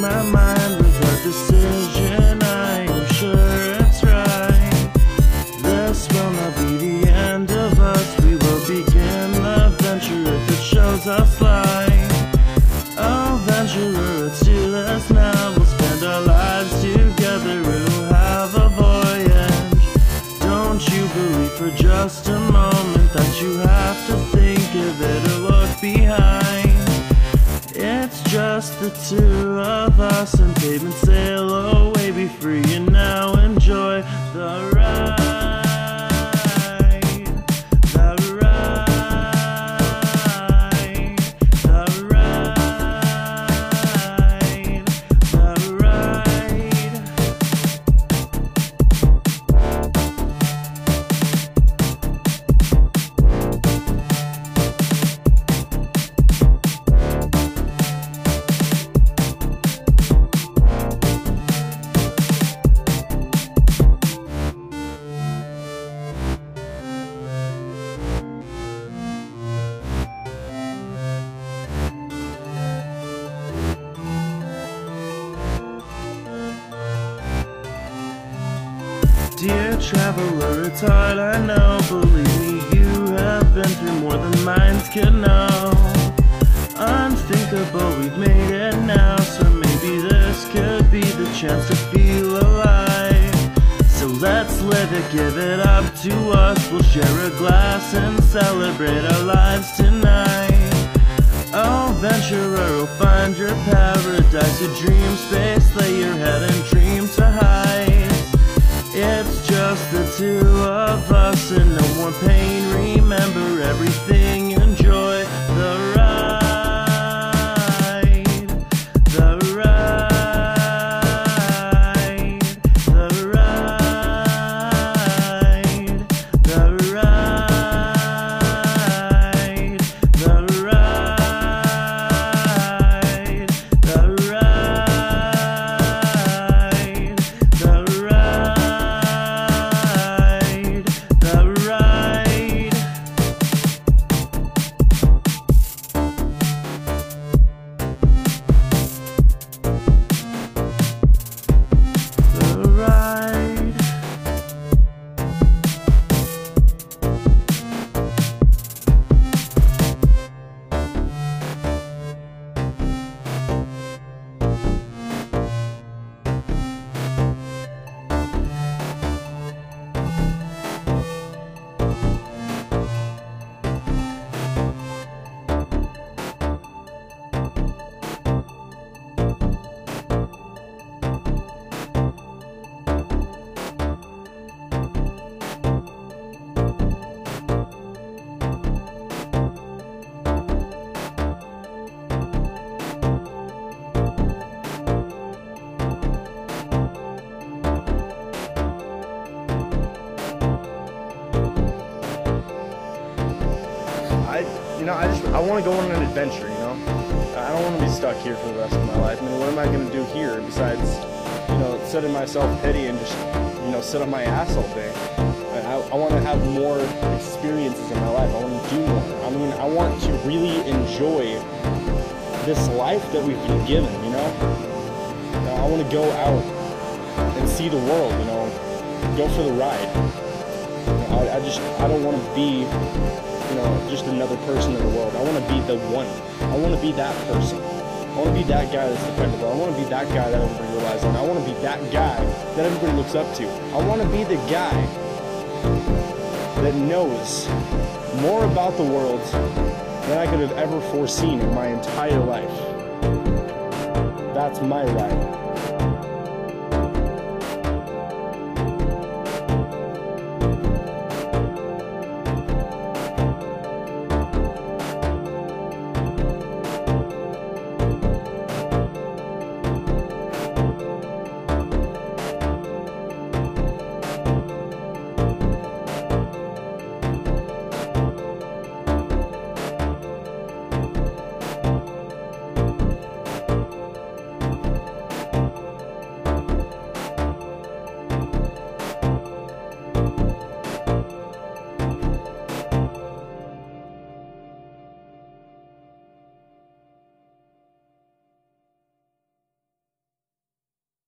my mind of us and pavement sail away. Be free and now enjoy Dear traveler, it's hard, I know. Believe me, you have been through more than minds can know. Unthinkable, we've made it now, so maybe this could be the chance to feel alive. So let's live it, give it up to us. We'll share a glass and celebrate our lives tonight. Oh, venturer, will find your paradise, a dream space, lay your head and dream to heights. It's just the two of us and no more pain. Remember everything, you know, I just I want to go on an adventure. You know, I don't want to be stuck here for the rest of my life. I mean, what am I going to do here besides, you know, setting myself pity and just, you know, sit on my ass all day? I, I, want to have more experiences in my life. I want to do more. I mean, I want to really enjoy this life that we've been given. You know, I want to go out and see the world. You know, go for the ride. I, I just I don't want to be you know, just another person in the world. I want to be the one. I want to be that person. I want to be that guy that's dependable. I want to be that guy that everybody relies on. I want to be that guy that everybody looks up to. I want to be the guy that knows more about the world than I could have ever foreseen in my entire life. That's my ride.